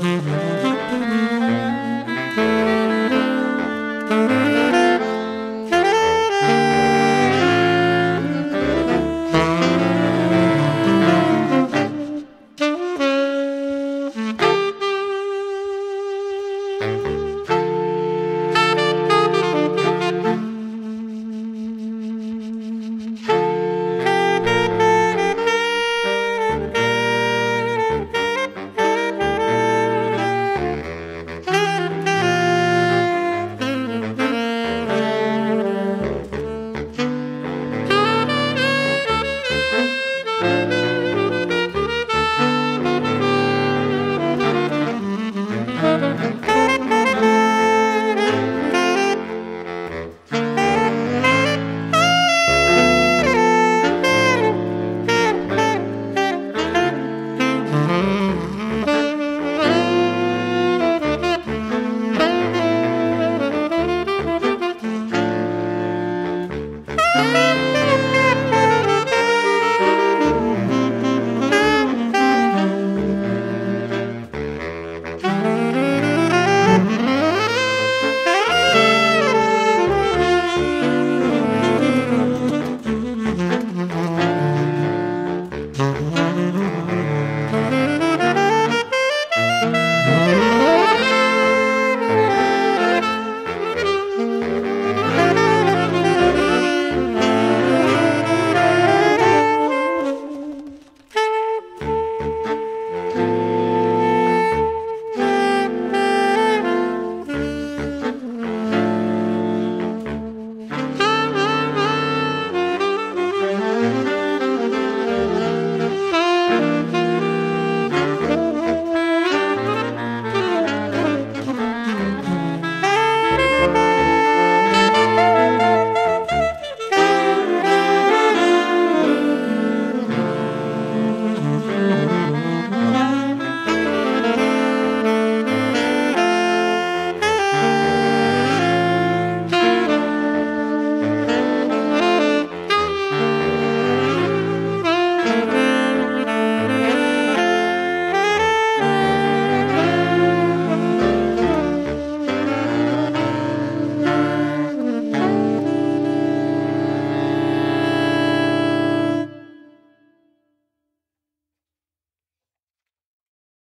Mm-hmm.